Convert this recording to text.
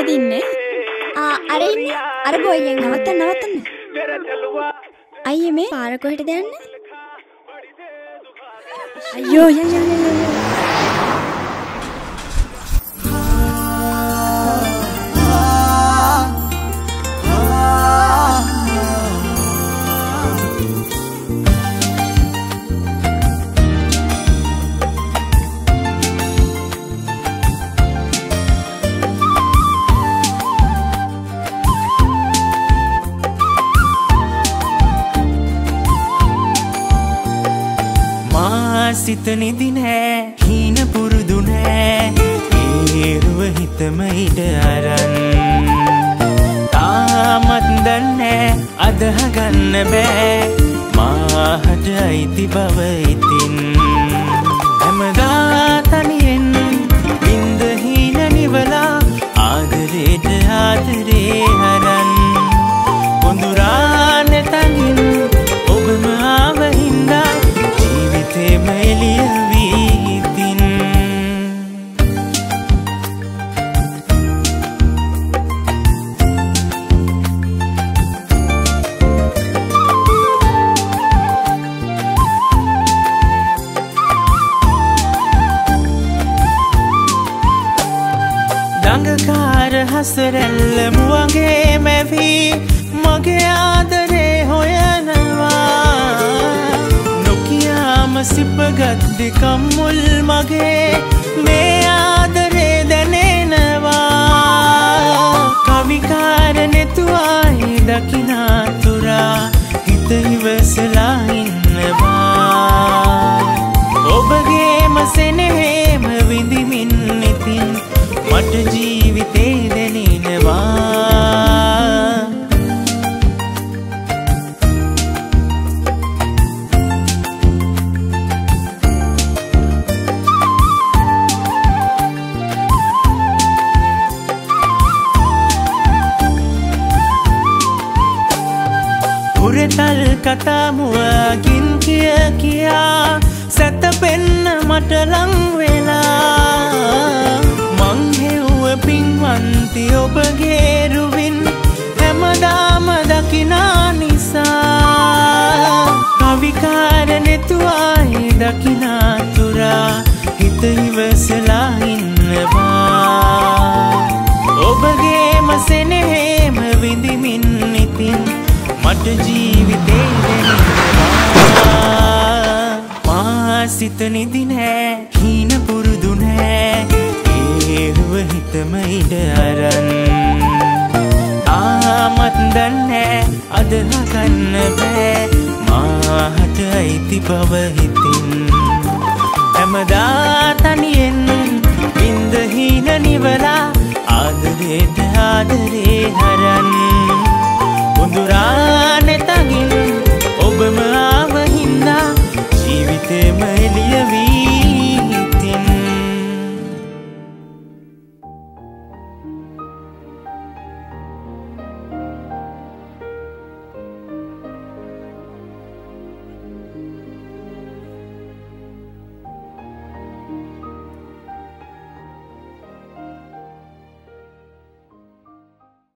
මොකද ඉන්නේ ආ අර ඉන්නේ? අර බොයිලෙන් නවත්තන්න නවත්තන්න. අයියේ මේ පාර කොහෙටද යන්නේ? අයියෝ ය ය සිත නිදි නෑ හීන පුරුදු නෑ. ඒරුව හිතම ඉඩ අරන්. තාමත් දන්නෑ අදහගන්න බෑ. මාහට අයිති බව ඉතින්. හැමදා දඟකාර හසරැල්ල මුවගේ මැවී මගේ ආදරේ හොයනවා. නොකියාම සිපගත්දිකම් මුල් මගේ මේ ආදරේ දැනෙනවා. කවිකාර නෙතුවායි දකිනාතුරා හිත ඉවසලා ඉන්නවා. ජීවිතේ දැනෙනවා. උරතල් කතාමුවගින් කිය කියා සැතපෙන්න මට ලංවෙලා පින්වන්ති ඔබගේරුවින් හැමදාම දකිනා නිසා. කවිකාර නෙතුවායි දකිනාතුරා හිත ඉවසලා ඉන්නවා. ඔබගේම සෙනෙහේම විඳිමින් ඉතින් මට ජීවිතේ දැනෙනවා. මා සිත නිදි නෑ හීන නැවතම ඉඩ අරන්. ආමත් දන්නෑ අද හකන්න බෑ. මාහට අයිති පවහිතින් හැමදා තනියෙන් බින්දහීන නිවලා ආදරයට ආදරේ.